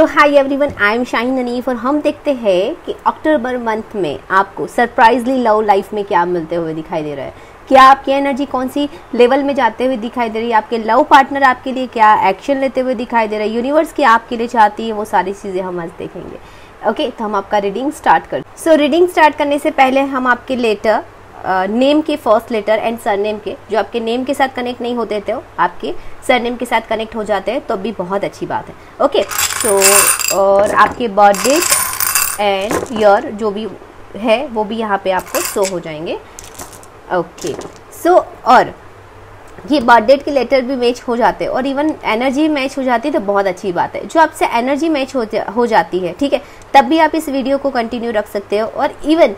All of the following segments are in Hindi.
So hi everyone I am shine अनीफ और हम देखते हैं कि अक्टूबर मंथ में आपको सरप्राइजली लव लाइफ में क्या मिलते हुए दिखाई दे रहा है। क्या आपकी एनर्जी कौन सी लेवल में जाते हुए दिखाई दे रही है? आपके लव पार्टनर आपके लिए क्या एक्शन लेते हुए दिखाई दे रहा है? यूनिवर्स क्या आपके लिए चाहती है वो सारी चीज़ें हम आज देखेंगे। ओके okay, तो हम आपका रीडिंग स्टार्ट कर सो रीडिंग स्टार्ट करने से पहले हम आपके लेटर नेम के फ़र्स्ट लेटर एंड सरनेम के, जो आपके नेम के साथ कनेक्ट नहीं होते थे, आपके सरनेम के साथ कनेक्ट हो जाते हैं तो भी बहुत अच्छी बात है। ओके तो और आपके बर्थ डेट एंड ईयर जो भी है, वो भी यहाँ पे आपको शो हो जाएँगे। ओके सो और ये बर्थ डेट के लेटर भी मैच हो जाते हैं, और इवन एनर्जी मैच हो जाती है तो बहुत अच्छी बात है। जो आपसे एनर्जी मैच हो जाती है, ठीक है तब भी आप इस वीडियो को कंटिन्यू रख सकते हो और इवन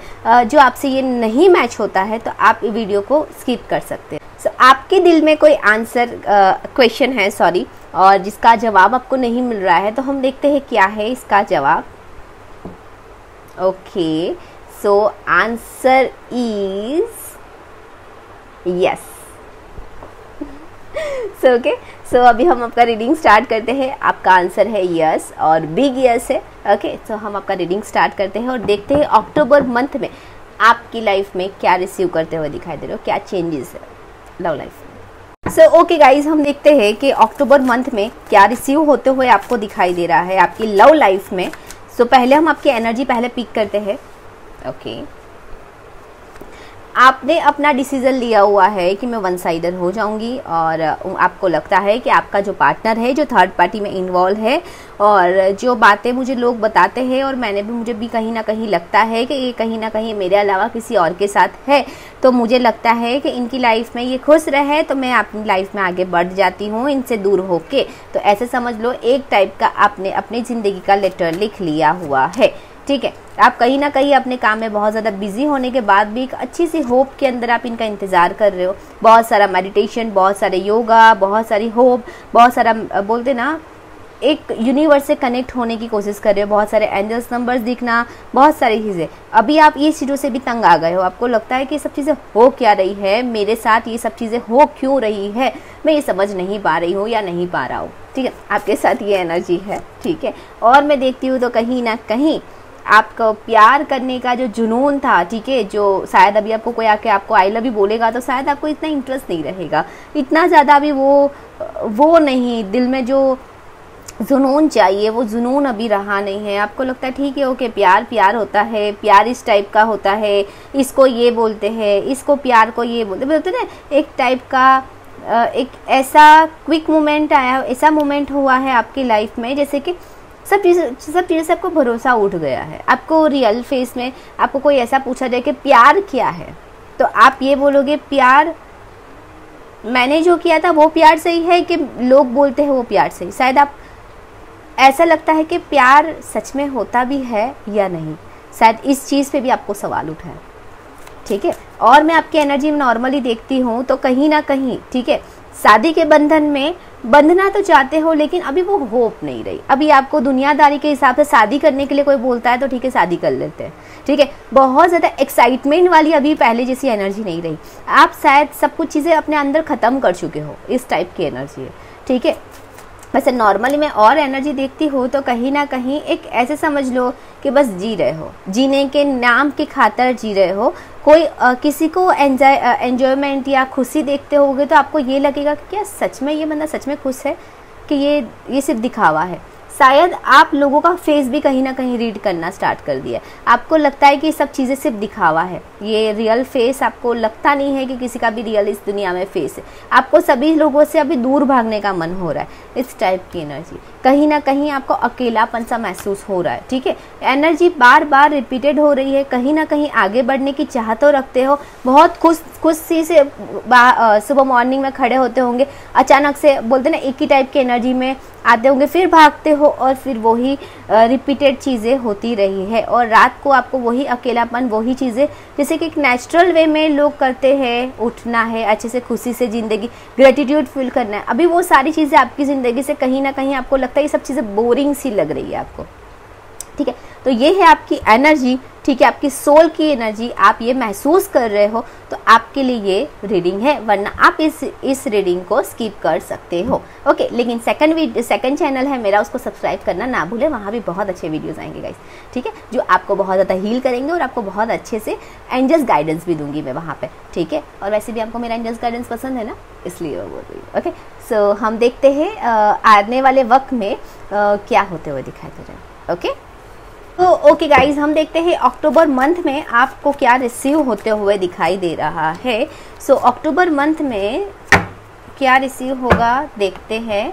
जो आपसे ये नहीं मैच होता है तो आप वीडियो को स्किप कर सकते हैं। सो so, आपके दिल में कोई आंसर क्वेश्चन है सॉरी और जिसका जवाब आपको नहीं मिल रहा है तो हम देखते हैं क्या है इसका जवाब। Okay so answer is yes so okay so अभी हम आपका रीडिंग स्टार्ट करते हैं। आपका आंसर है यस yes, और बिग यस yes है। ओके okay, तो so हम आपका रीडिंग स्टार्ट करते हैं और देखते हैं अक्टूबर मंथ में आपकी लाइफ में क्या रिसीव करते हुए दिखाई दे रहे हो क्या चेंजेस है लव लाइफ में। सो ओके गाइज़ हम देखते हैं कि अक्टूबर मंथ में क्या रिसीव होते हुए आपको दिखाई दे रहा है आपकी लव लाइफ में। सो so, पहले हम आपकी एनर्जी पहले पिक करते हैं। Okay okay. आपने अपना डिसीज़न लिया हुआ है कि मैं वन साइडर हो जाऊँगी और आपको लगता है कि आपका जो पार्टनर है, जो थर्ड पार्टी में इन्वॉल्व है और जो बातें मुझे लोग बताते हैं और मैंने भी, मुझे भी कहीं ना कहीं लगता है कि ये कहीं ना कहीं मेरे अलावा किसी और के साथ है तो मुझे लगता है कि इनकी लाइफ में ये खुश रहे तो मैं अपनी लाइफ में आगे बढ़ जाती हूँ, इनसे दूर होके। तो ऐसे समझ लो, एक टाइप का आपने अपनी ज़िंदगी का लेटर लिख लिया हुआ है। ठीक है, आप कहीं ना कहीं अपने काम में बहुत ज़्यादा बिज़ी होने के बाद भी एक अच्छी सी होप के अंदर आप इनका इंतज़ार कर रहे हो। बहुत सारा मेडिटेशन बहुत सारे योगा बहुत सारी होप बहुत सारा बोलते ना, एक यूनिवर्स से कनेक्ट होने की कोशिश कर रहे हो। बहुत सारे एंजल्स नंबर्स दिखना, बहुत सारी चीज़ें। अभी आप ये चीज़ों से भी तंग आ गए हो। आपको लगता है कि ये सब चीज़ें हो क्या रही है? मेरे साथ ये सब चीज़ें हो क्यों रही है? मैं ये समझ नहीं पा रही हूँ या नहीं पा रहा हूँ। ठीक है, आपके साथ ये एनर्जी है, ठीक है। और मैं देखती हूँ तो कहीं ना कहीं आपको प्यार करने का जो जुनून था, ठीक है, जो शायद अभी आपको कोई आके आपको आई लव यू बोलेगा तो शायद आपको इतना इंटरेस्ट नहीं रहेगा। इतना ज़्यादा अभी वो वो नहीं, दिल में जो जुनून चाहिए, वो जुनून अभी रहा नहीं है। आपको लगता है, ठीक है, ओके, प्यार प्यार होता है, प्यार इस टाइप का होता है, इसको ये बोलते हैं, इसको प्यार को ये बोलते बोलते ना, एक टाइप का एक ऐसा क्विक मोमेंट आया, ऐसा मोमेंट हुआ है आपकी लाइफ में, जैसे कि सब चीज़, सब चीज़ें से आपको भरोसा उठ गया है। आपको रियल फेस में आपको कोई ऐसा पूछा जाए कि प्यार क्या है? तो आप ये बोलोगे, प्यार, मैंने जो किया था वो प्यार सही है कि लोग बोलते हैं वो प्यार सही शायद आप, ऐसा लगता है कि प्यार सच में होता भी है या नहीं? शायद इस चीज़ पे भी आपको सवाल उठा है। ठीक है? और मैं आपकी एनर्जी में नॉर्मली देखती हूँ तो कहीं ना कहीं, ठीक है? शादी के बंधन में बंधना तो चाहते हो, लेकिन अभी वो होप नहीं रही। अभी आपको दुनियादारी के हिसाब से शादी करने के लिए कोई बोलता है तो ठीक है, शादी कर लेते हैं। ठीक है? बहुत ज़्यादा एक्साइटमेंट वाली अभी पहले जैसी एनर्जी नहीं रही। आप शायद सब कुछ चीज़ें अपने अंदर ख़त्म कर चुके हो, इस टाइप की एनर्जी है। ठीक है? वैसे नॉर्मली मैं और एनर्जी देखती हूँ तो कहीं ना कहीं एक ऐसे समझ लो कि बस जी रहे हो। जीने के नाम की खातर जी रहे हो कोई आ, किसी को एंजॉय एंजॉयमेंट या खुशी देखते होगे तो आपको ये लगेगा कि क्या सच में ये बंदा सच में खुश है कि ये ये सिर्फ़ दिखावा है। शायद आप लोगों का फेस भी कहीं ना कहीं रीड करना स्टार्ट कर दिया आपको लगता है कि सब चीज़ें सिर्फ़ दिखावा है। ये रियल फेस आपको लगता नहीं है कि किसी का भी रियल इस दुनिया में फेस है। आपको सभी लोगों से अभी दूर भागने का मन हो रहा है। इस टाइप की एनर्जी कहीं ना कहीं आपको अकेलापन सा महसूस हो रहा है, ठीक है? एनर्जी बार बार रिपीटेड हो रही है। कहीं ना कहीं आगे बढ़ने की चाह तो रखते हो। बहुत खुश, खुशी से सुबह मॉर्निंग में खड़े होते होंगे। अचानक से बोलते ना, एक ही टाइप की एनर्जी में आते होंगे, फिर भागते हो और फिर वही रिपीटेड चीज़ें होती रही है। और रात को आपको वही अकेलापन, वही चीज़ें, जैसे कि एक नेचुरल वे में लोग करते हैं, उठना है, अच्छे से खुशी से ज़िंदगी ग्रेटिट्यूड फील करना है। अभी वो सारी चीज़ें आपकी ज़िंदगी से कहीं ना कहीं आपको लगता है, ये सब चीज़ें बोरिंग सी लग रही है आपको। ठीक है? तो ये है आपकी एनर्जी ठीक है, आपकी सोल की एनर्जी आप ये महसूस कर रहे हो तो आपके लिए ये रीडिंग है, वरना आप इस इस रीडिंग को स्किप कर सकते हो। ओके लेकिन सेकंड वीडियो सेकंड चैनल है मेरा, उसको सब्सक्राइब करना ना भूले, वहाँ भी बहुत अच्छे वीडियोस आएँगे गाइस ठीक है, जो आपको बहुत ज़्यादा हील करेंगे और आपको बहुत अच्छे से एंजल्स गाइडेंस भी दूँगी मैं वहाँ पर ठीक है, और वैसे भी आपको मेरा एंजल्स गाइडेंस पसंद है ना, इसलिए वो बोल रही हूँ ओके सो हम देखते हैं आने वाले वक्त में क्या होते हुए दिखाई दे रहे हैं ओके तो ओके गाइज़ हम देखते हैं अक्टूबर मंथ में आपको क्या रिसीव होते हुए दिखाई दे रहा है। सो so, अक्टूबर मंथ में क्या रिसीव होगा देखते हैं।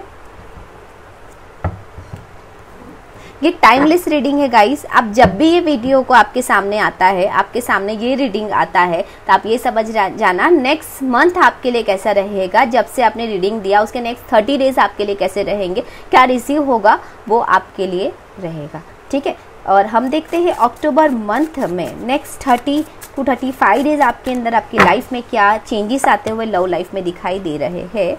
ये टाइमलेस रीडिंग है गाइस आप जब भी ये वीडियो को आपके सामने आता है आपके सामने ये रीडिंग आता है तो आप ये समझ जाना नेक्स्ट मंथ आपके लिए कैसा रहेगा। जब से आपने रीडिंग दिया उसके नेक्स्ट थर्टी डेज़ आपके लिए कैसे रहेंगे क्या रिसीव होगा वो आपके लिए रहेगा। ठीक है? और हम देखते हैं अक्टूबर मंथ में next thirty two thirty five days आपके अंदर आपकी लाइफ में क्या चेंजेस आते हुए लव लाइफ में दिखाई दे रहे हैं।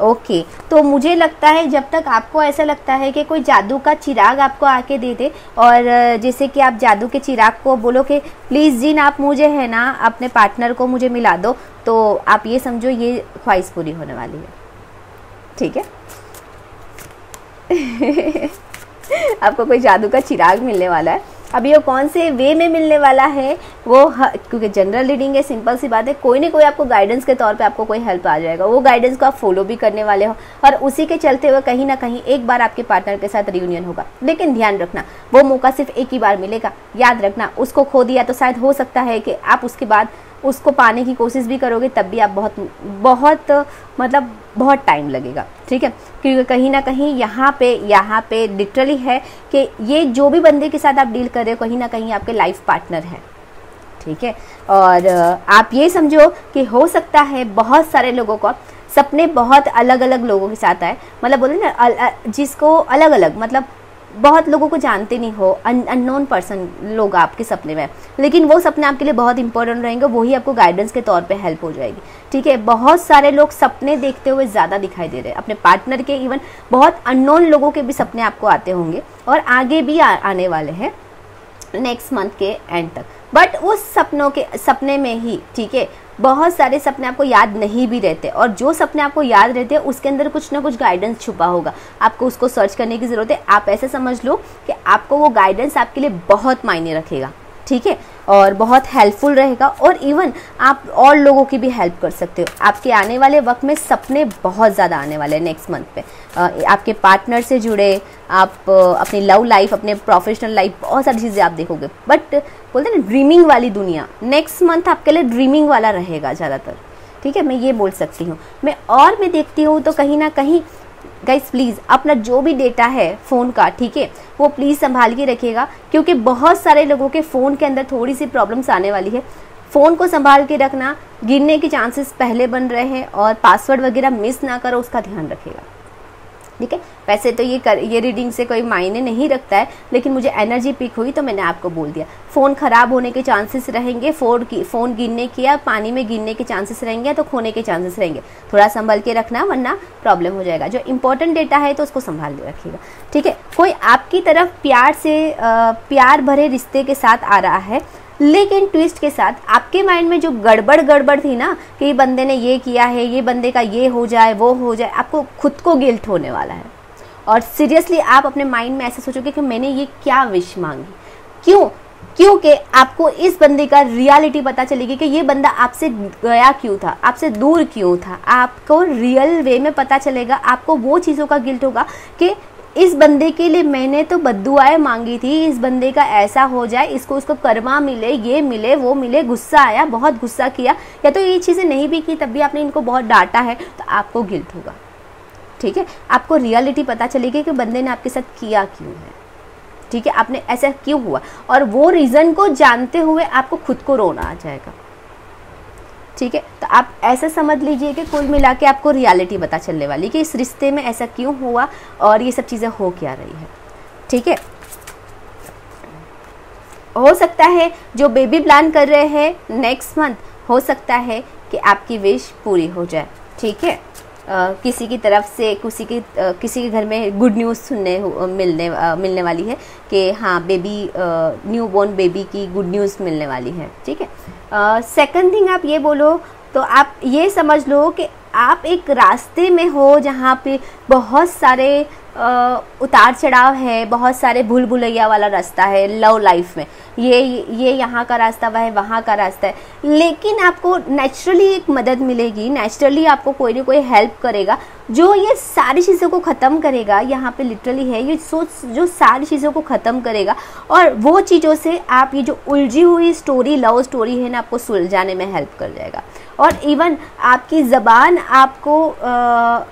ओके okay, तो मुझे लगता है जब तक आपको ऐसा लगता है कि कोई जादू का चिराग आपको आके दे दे और जैसे कि आप जादू के चिराग को बोलो कि प्लीज़ जिन आप मुझे है ना अपने पार्टनर को मुझे मिला दो। तो आप ये समझो ये ख्वाहिश पूरी होने वाली है। ठीक है? आपको कोई जादू का चिराग मिलने वाला है। अभी वो कौन से वे में मिलने वाला है? वो क्योंकि जनरल रीडिंग है सिंपल सी बात है। कोई ना कोई आपको गाइडेंस के तौर पे आपको कोई हेल्प आ जाएगा। वो गाइडेंस को आप फॉलो भी करने वाले हो। और उसी के चलते हुए कहीं ना कहीं एक बार आपके पार्टनर के साथ रियूनियन होगा। लेकिन ध्यान रखना, वो मौका सिर्फ़ एक ही बार मिलेगा। याद रखना, उसको खो दिया तो शायद हो सकता है कि आप उसके बाद उसको पाने की कोशिश भी करोगे, तब भी आप बहुत बहुत मतलब बहुत टाइम लगेगा, ठीक है? क्योंकि कहीं ना कहीं यहाँ पे यहाँ पे लिटरली है कि ये जो भी बंदे के साथ आप डील कर रहे हो, कहीं ना कहीं आपके लाइफ पार्टनर है, ठीक है? और आप ये समझो कि हो सकता है बहुत सारे लोगों को, सपने बहुत अलग अलग लोगों के साथ आए मतलब बोले ना जिसको अलग अलग मतलब बहुत लोगों को जानते नहीं हो अननोन पर्सन लोग आपके सपने में लेकिन वो सपने आपके लिए बहुत इंपॉर्टेंट रहेंगे वही आपको गाइडेंस के तौर पे हेल्प हो जाएगी। ठीक है? बहुत सारे लोग सपने देखते हुए ज़्यादा दिखाई दे रहे हैं। अपने पार्टनर के इवन बहुत अननोन लोगों के भी सपने आपको आते होंगे और आगे भी आ, आने वाले हैं नेक्स्ट मंथ के एंड तक। बट उस सपनों के सपने में ही ठीक है? बहुत सारे सपने आपको याद नहीं भी रहते और जो सपने आपको याद रहते हैं, उसके अंदर कुछ ना कुछ गाइडेंस छुपा होगा। आपको उसको सर्च करने की ज़रूरत है। आप ऐसे समझ लो कि आपको वो गाइडेंस आपके लिए बहुत मायने रखेगा। ठीक है? और बहुत हेल्पफुल रहेगा और इवन आप और लोगों की भी हेल्प कर सकते हो। आपके आने वाले वक्त में सपने बहुत ज़्यादा आने वाले हैं नेक्स्ट मंथ पे। आपके पार्टनर से जुड़े, आप अपनी लव लाइफ अपने प्रोफेशनल लाइफ बहुत सारी चीज़ें आप देखोगे। बट बोलते ना ड्रीमिंग वाली दुनिया नेक्स्ट मंथ आपके लिए ड्रीमिंग वाला रहेगा ज़्यादातर। ठीक है? मैं ये बोल सकती हूँ। मैं और मैं देखती हूँ तो कहीं ना कहीं गाइस प्लीज़ अपना जो भी डेटा है फ़ोन का, ठीक है? वो प्लीज़ संभाल के रखिएगा, क्योंकि बहुत सारे लोगों के फ़ोन के अंदर थोड़ी सी प्रॉब्लम्स आने वाली है। फ़ोन को संभाल के रखना, गिरने के चांसेस पहले बन रहे हैं और पासवर्ड वगैरह मिस ना करो, उसका ध्यान रखिएगा। ठीक है? वैसे तो ये कर, ये रीडिंग से कोई मायने नहीं रखता है, लेकिन मुझे एनर्जी पिक हुई तो मैंने आपको बोल दिया। फ़ोन ख़राब होने के चांसेस रहेंगे फ़ोन की फ़ोन गिरने की या पानी में गिरने के चांसेस रहेंगे या तो खोने के चांसेस रहेंगे। थोड़ा संभल के रखना, वरना प्रॉब्लम हो जाएगा। जो इंपॉर्टेंट डेटा है तो उसको संभाल के रखिएगा। ठीक है? कोई आपकी तरफ़ प्यार से प्यार भरे रिश्ते के साथ आ रहा है लेकिन ट्विस्ट के साथ आपके माइंड में जो गड़बड़ गड़बड़ थी ना, कि बंदे ने ये किया है, ये बंदे का ये हो जाए, वो हो जाए, आपको खुद को गिल्ट होने वाला है। और सीरियसली आप अपने माइंड में ऐसे सोचोगे कि मैंने ये क्या विश मांगी? क्यों? क्योंकि आपको इस बंदे का रियलिटी पता चलेगी कि ये बंदा आपसे गया क्यों था, आपसे दूर क्यों था। आपको रियल वे में पता चलेगा, आपको वो चीज़ों का गिल्ट होगा कि इस बंदे के लिए मैंने तो बदुआएँ मांगी थी, इस बंदे का ऐसा हो जाए, इसको उसको कर्मा मिले, ये मिले, वो मिले, गुस्सा आया, बहुत गुस्सा किया। या तो ये चीज़ें नहीं भी की, तब भी आपने इनको बहुत डांटा है तो आपको गिल्ट होगा। ठीक है? आपको रियलिटी पता चलेगी कि बंदे ने आपके साथ किया क्यों है। ठीक है? आपने ऐसा क्यों हुआ? और वो रीज़न को जानते हुए आपको खुद को रोना आ जाएगा। ठीक है? तो आप ऐसा समझ लीजिए कि कुल मिला के आपको रियलिटी पता चलने वाली कि इस रिश्ते में ऐसा क्यों हुआ और ये सब चीज़ें हो क्या रही है। ठीक है? हो सकता है जो बेबी प्लान कर रहे हैं नेक्स्ट मंथ हो सकता है कि आपकी विश पूरी हो जाए। ठीक है? किसी की तरफ़ से किसी की किसी के घर में गुड न्यूज़ सुनने मिलने मिलने वाली है कि हाँ बेबी न्यू बॉर्न बेबी की गुड न्यूज़ मिलने वाली है। ठीक है? सेकंड थिंग आप ये बोलो तो आप ये समझ लो कि आप एक रास्ते में हो जहाँ पे बहुत सारे उतार चढ़ाव है बहुत सारे भूल भुलैया वाला रास्ता है लव लाइफ में। ये ये यहाँ का रास्ता वह वहाँ का रास्ता है। लेकिन आपको नेचुरली एक मदद मिलेगी नेचुरली आपको कोई ना कोई हेल्प करेगा जो ये सारी चीज़ों को ख़त्म करेगा यहाँ पे लिटरली है ये सोच जो सारी चीज़ों को ख़त्म करेगा और वो चीज़ों से आप ये जो उलझी हुई स्टोरी लव स्टोरी है ना आपको सुलझाने में हेल्प कर जाएगा। और इवन आपकी ज़बान आपको आ,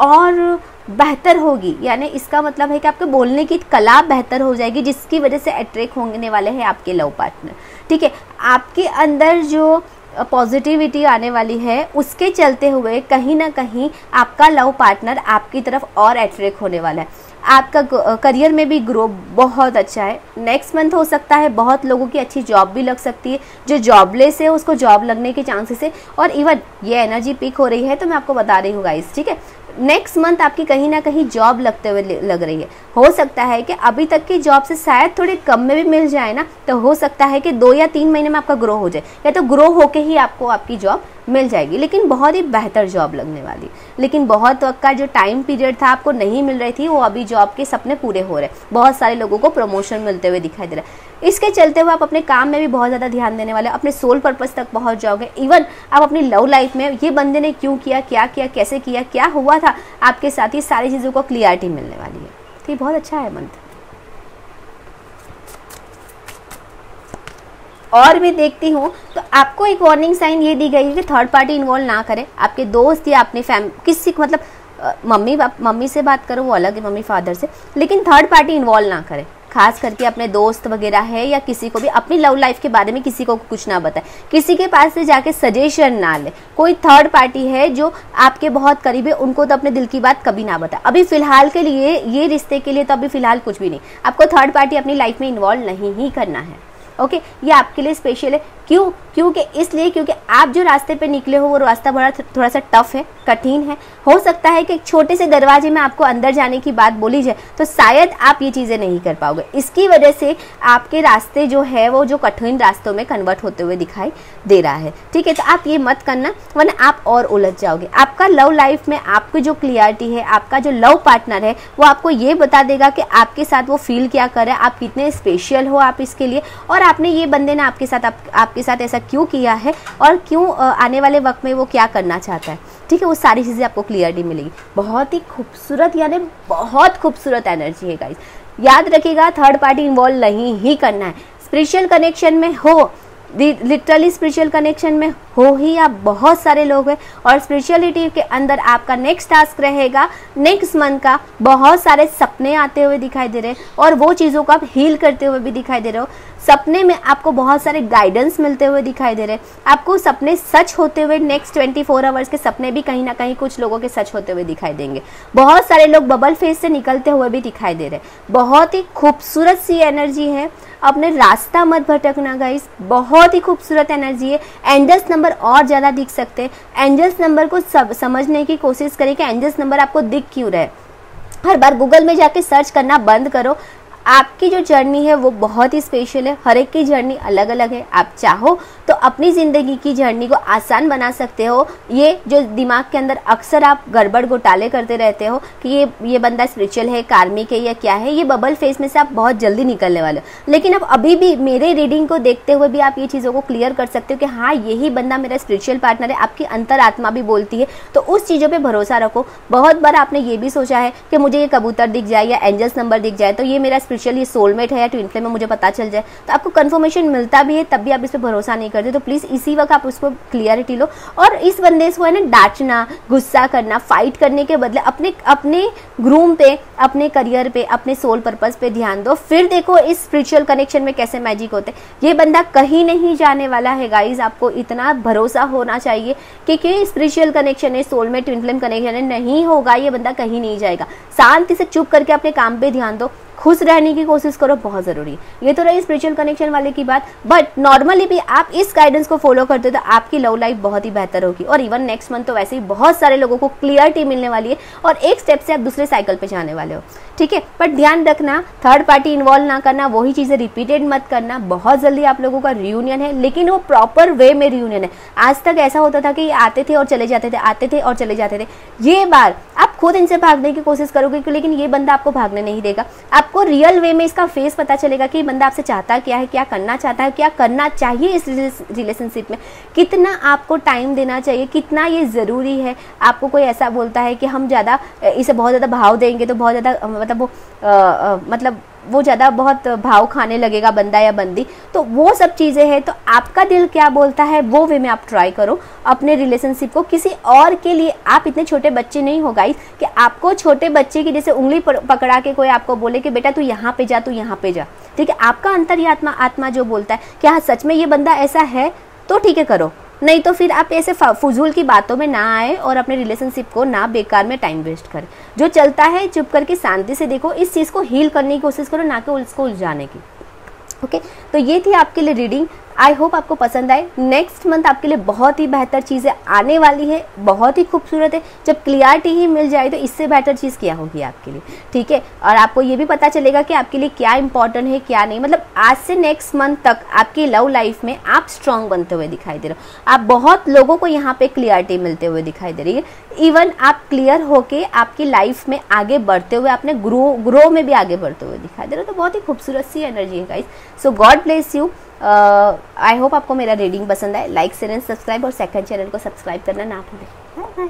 और बेहतर होगी। यानी इसका मतलब है कि आपके बोलने की कला बेहतर हो जाएगी, जिसकी वजह से अट्रैक्ट होने वाले हैं आपके लव पार्टनर ठीक है? आपके अंदर जो पॉजिटिविटी आने वाली है, उसके चलते हुए कहीं ना कहीं आपका लव पार्टनर आपकी तरफ़ और अट्रैक्ट होने वाला है। आपका करियर में भी ग्रो बहुत अच्छा है। नेक्स्ट मंथ हो सकता है बहुत लोगों की अच्छी जॉब भी लग सकती है। जो जॉबलेस है, उसको जॉब लगने के चांसेस है। और इवन ये एनर्जी पिक हो रही है तो मैं आपको बता रही हूँ गाइस ठीक है? नेक्स्ट मंथ आपकी कहीं ना कहीं जॉब लगते हुए लग रही है। हो सकता है कि अभी तक की जॉब से शायद थोड़े कम में भी मिल जाए ना तो हो सकता है कि दो या तीन महीने में आपका ग्रो हो जाए, या तो ग्रो होके ही आपको आपकी जॉब मिल जाएगी। लेकिन बहुत ही बेहतर जॉब लगने वाली। लेकिन बहुत वक्त का जो टाइम पीरियड था, आपको नहीं मिल रही थी, वो अभी जॉब के सपने पूरे हो रहे बहुत सारे लोगों को प्रमोशन मिलते हुए दिखाई दे रहा है। इसके चलते हुए आप अपने काम में भी बहुत ज़्यादा ध्यान देने वाले, अपने सोल पर्पज़ तक पहुँच जाओगे। इवन आप अपनी लव लाइफ में ये बंदे ने क्यों किया, क्या किया, कैसे किया, क्या हुआ था आपके साथ ही सारी चीज़ों को क्लियरिटी मिलने वाली है। तो ये बहुत अच्छा है मंथ और भी देखती हूँ तो आपको एक वार्निंग साइन ये दी गई है कि थर्ड पार्टी इन्वॉल्व ना करें। आपके दोस्त या अपने फैम किसी मतलब मम्मी मम्मी से बात करो, वो अलग है, मम्मी फादर से। लेकिन थर्ड पार्टी इन्वॉल्व ना करें। खास करके अपने दोस्त वगैरह है या किसी को भी, अपनी लव लाइफ के बारे में किसी को कुछ ना बताए। किसी के पास से जाके सजेशन ना ले। कोई थर्ड पार्टी है जो आपके बहुत करीब है, उनको तो अपने दिल की बात कभी ना बताए। अभी फ़िलहाल के लिए, ये रिश्ते के लिए तो अभी फ़िलहाल कुछ भी नहीं। आपको थर्ड पार्टी अपनी लाइफ में इन्वॉल्व नहीं ही करना है। ओके ये आपके लिए स्पेशल है। क्यों? क्योंकि इसलिए क्योंकि आप जो रास्ते पे निकले हो वो रास्ता बड़ा थोड़ा सा टफ है कठिन है। हो सकता है कि एक छोटे से दरवाजे में आपको अंदर जाने की बात बोली जाए तो शायद आप ये चीज़ें नहीं कर पाओगे। इसकी वजह से आपके रास्ते जो है वो जो कठिन रास्तों में कन्वर्ट होते हुए दिखाई दे रहा है। ठीक है तो आप ये मत करना वरना आप और उलझ जाओगे। आपका लव लाइफ में आपकी जो क्लियरिटी है आपका जो लव पार्टनर है वो आपको ये बता देगा कि आपके साथ वो फील क्या कर आप कितने स्पेशल हो आप इसके लिए और आपने ये बंदे ने आपके साथ आप, आपके साथ ऐसा क्यों किया है और क्यों आने वाले वक्त में वो क्या करना चाहता है? ठीक है, वो सारी चीज़ें आपको क्लियरली मिलेगी। बहुत ही खूबसूरत, यानी बहुत खूबसूरत एनर्जी है गाइस याद रखिएगा थर्ड पार्टी इन्वॉल्व नहीं ही करना है। स्पिरिचुअल कनेक्शन में हो लिटरली स्पिरिचुअल कनेक्शन में हो ही आप बहुत सारे लोग हैं और स्पिरिचुअलिटी के अंदर आपका नेक्स्ट टास्क रहेगा। नेक्स्ट मंथ का बहुत सारे सपने आते हुए दिखाई दे रहे हैं और वो चीज़ों को आप हील करते हुए भी दिखाई दे रहे हो। सपने में आपको बहुत सारे गाइडेंस मिलते हुए दिखाई दे रहे हैं। आपको सपने सच होते हुए नेक्स्ट ट्वेंटी फोर आवर्स के सपने भी कहीं ना कहीं कुछ लोगों के सच होते हुए दिखाई देंगे। बहुत सारे लोग बबल फेस से निकलते हुए भी दिखाई दे रहे हैं। बहुत ही खूबसूरत सी एनर्जी है। अपने रास्ता मत भटकना गाइस बहुत ही खूबसूरत एनर्जी है। एंजल्स नंबर और ज़्यादा दिख सकते हैं। एंजल्स नंबर को सब समझने की कोशिश करें कि एंजल्स नंबर आपको दिख क्यों रहे हर बार गूगल में जाके सर्च करना बंद करो। आपकी जो जर्नी है वो बहुत ही स्पेशल है। हर एक की जर्नी अलग अलग है। आप चाहो तो अपनी ज़िंदगी की जर्नी को आसान बना सकते हो। ये जो दिमाग के अंदर अक्सर आप गड़बड़ घोटाले करते रहते हो कि ये ये बंदा स्पिरिचुअल है कार्मिक है या क्या है, ये बबल फेस में से आप बहुत जल्दी निकलने वाले हो। लेकिन अब अभी भी मेरे रीडिंग को देखते हुए भी आप ये चीज़ों को क्लियर कर सकते हो कि हाँ यही बंदा मेरा स्पिरिचुअल पार्टनर है, आपकी अंतर आत्मा भी बोलती है। तो उस चीज़ों पर भरोसा रखो। बहुत बार आपने ये भी सोचा है कि मुझे ये कबूतर दिख जाए या एंजल्स नंबर दिख जाए तो ये मेरा स्पिरिचुअल ये सोलमेट है या ट्विन फ्लेम में मुझे पता चल जाए। तो आपको कन्फर्मेशन मिलता भी है, तब भी आप इस पर भरोसा नहीं करते तो प्लीज़ इसी वक्त आप उसको क्लियरिटी लो। और इस बंदे को है ना, डांटना, गुस्सा करना फाइट करने के बदले अपने अपने ग्रूम पे, अपने करियर पे, अपने सोल पर्पज पे ध्यान दो। फिर देखो इस स्पिरिचुअल कनेक्शन में कैसे मैजिक होते ये बंदा कहीं नहीं जाने वाला है गाइज़ आपको इतना भरोसा होना चाहिए कि कि स्पिरिचुअल कनेक्शन है सोल में ट्विन फ्लेम कनेक्शन है, नहीं होगा, ये बंदा कहीं नहीं जाएगा। शांति से चुप करके अपने काम पे ध्यान दो। खुश रहने की कोशिश करो, बहुत ज़रूरी। ये तो रही स्पिरिचुअल कनेक्शन वाले की बात। बट नॉर्मली भी आप इस गाइडेंस को फॉलो करते हो तो आपकी लव लाइफ बहुत ही बेहतर होगी। और इवन नेक्स्ट मंथ तो वैसे ही बहुत सारे लोगों को क्लियरिटी मिलने वाली है, और एक स्टेप से आप दूसरे साइकिल पे जाने वाले हो। ठीक है? बट ध्यान रखना थर्ड पार्टी इन्वॉल्व ना करना, वही चीज़ें रिपीटेड मत करना। बहुत जल्दी आप लोगों का रियूनियन है, लेकिन वो प्रॉपर वे में रियूनियन है। आज तक ऐसा होता था कि आते थे और चले जाते थे, आते थे और चले जाते थे। ये बार आप खुद इनसे भागने की कोशिश करोगे, लेकिन ये बंदा आपको भागने नहीं देगा। आपको रियल वे में इसका फेस पता चलेगा कि बंदा आपसे चाहता क्या है, क्या करना चाहता है, क्या करना चाहिए इस रिलेशनशिप में। कितना आपको टाइम देना चाहिए, कितना ये ज़रूरी है? आपको कोई ऐसा बोलता है कि हम ज़्यादा, इसे बहुत ज़्यादा भाव देंगे तो बहुत ज़्यादा मतलब वो मतलब वो ज़्यादा बहुत भाव खाने लगेगा बंदा या बंदी। तो वो सब चीज़ें हैं तो आपका दिल क्या बोलता है, वो वे में आप ट्राई करो। अपने रिलेशनशिप को किसी और के लिए आप इतने छोटे बच्चे नहीं हो गाइस कि आपको छोटे बच्चे की जैसे उंगली पकड़ा के कोई आपको बोले कि, बेटा, तू यहाँ पे जा, तू यहाँ पे जा। ठीक है, आपका अंतर्यात्मा, आत्मा जो बोलता है, क्या सच में ये बंदा ऐसा है? तो ठीक है, करो। नहीं तो फिर आप ऐसे फजूल की बातों में ना आए और अपने रिलेशनशिप को ना बेकार में टाइम वेस्ट करें। जो चलता है, चुप करके शांति से देखो, इस चीज़ को हील करने की कोशिश करो, ना कि उसको उलझाने की। ओके? तो ये थी आपके लिए रीडिंग आई होप आपको पसंद आए। नेक्स्ट मंथ आपके लिए बहुत ही बेहतर चीज़ें आने वाली है, बहुत ही खूबसूरत है। जब क्लियरिटी ही मिल जाए तो इससे बेहतर चीज़ क्या होगी आपके लिए? ठीक है? और आपको ये भी पता चलेगा कि आपके लिए क्या इंपॉर्टेंट है, क्या नहीं। मतलब आज से नेक्स्ट मंथ तक आपकी लव लाइफ में आप स्ट्रांग बनते हुए दिखाई दे रहे हो। आप बहुत लोगों को यहाँ पे क्लियरिटी मिलते हुए दिखाई दे रही है। इवन आप क्लियर होके आपकी लाइफ में आगे बढ़ते हुए अपने ग्रो ग्रो में भी आगे बढ़ते हुए दिखाई दे रहे हो। तो बहुत ही खूबसूरत सी एनर्जी है guys so God bless you I hope आपको मेरा रीडिंग पसंद आए। लाइक शेयर एंड सब्सक्राइब और सेकंड चैनल को सब्सक्राइब करना ना भूलें।